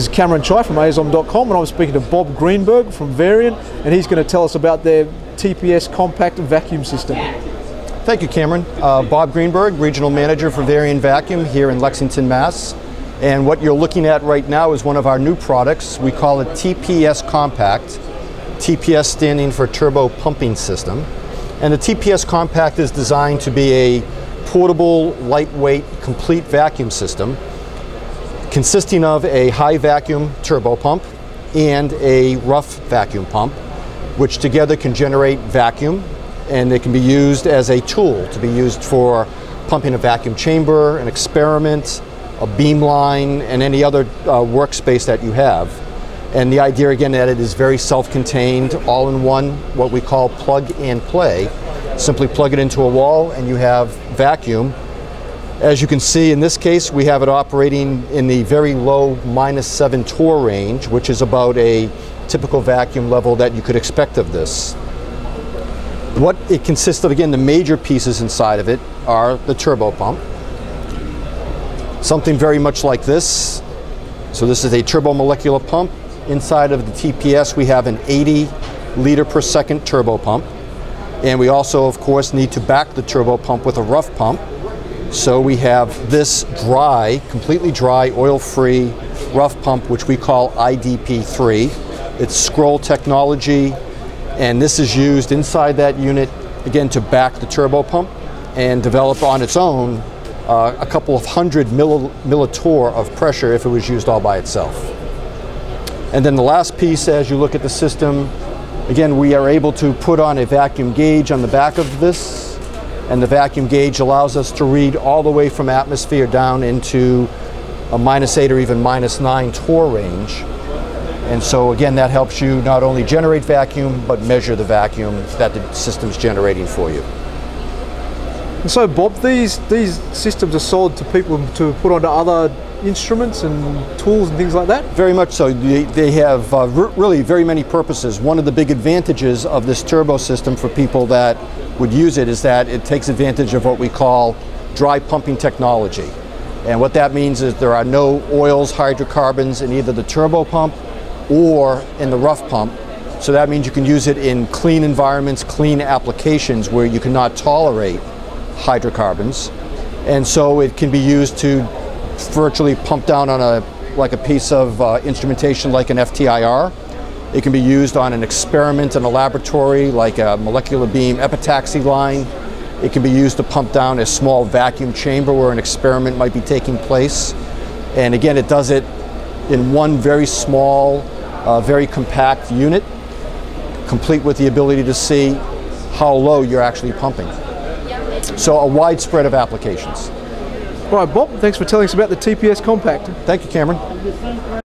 This is Cameron Chai from AZOM.com and I'm speaking to Bob Greenberg from Varian and he's going to tell us about their TPS compact vacuum system. Thank you, Cameron. Uh, Bob Greenberg, Regional Manager for Varian Vacuum here in Lexington, Mass. And what you're looking at right now is one of our new products. We call it TPS Compact. TPS standing for Turbo Pumping System. And the TPS Compact is designed to be a portable, lightweight, complete vacuum system consisting of a high vacuum turbo pump and a rough vacuum pump, which together can generate vacuum and it can be used as a tool to be used for pumping a vacuum chamber, an experiment, a beam line, and any other uh, workspace that you have. And the idea again that it is very self-contained, all in one, what we call plug and play. Simply plug it into a wall and you have vacuum. As you can see in this case, we have it operating in the very low minus seven torr range, which is about a typical vacuum level that you could expect of this. What it consists of, again, the major pieces inside of it are the turbo pump, something very much like this. So this is a turbo molecular pump. Inside of the TPS, we have an 80 liter per second turbo pump. And we also, of course, need to back the turbo pump with a rough pump. So we have this dry, completely dry, oil-free rough pump, which we call IDP3. It's scroll technology, and this is used inside that unit, again, to back the turbo pump and develop on its own uh, a couple of hundred millitorr of pressure if it was used all by itself. And then the last piece, as you look at the system, again, we are able to put on a vacuum gauge on the back of this, and the vacuum gauge allows us to read all the way from atmosphere down into a minus eight or even minus nine torr range. And so again, that helps you not only generate vacuum, but measure the vacuum that the system's generating for you. And so Bob, these, these systems are sold to people to put onto other instruments and tools and things like that? Very much so. They, they have uh, really very many purposes. One of the big advantages of this turbo system for people that would use it is that it takes advantage of what we call dry pumping technology. And what that means is there are no oils, hydrocarbons in either the turbo pump or in the rough pump. So that means you can use it in clean environments, clean applications where you cannot tolerate hydrocarbons. And so it can be used to virtually pump down on a like a piece of uh, instrumentation like an FTIR. It can be used on an experiment in a laboratory like a molecular beam epitaxy line. It can be used to pump down a small vacuum chamber where an experiment might be taking place. And again, it does it in one very small a very compact unit, complete with the ability to see how low you're actually pumping. So a wide spread of applications. All right, Bob, thanks for telling us about the TPS Compact. Thank you, Cameron.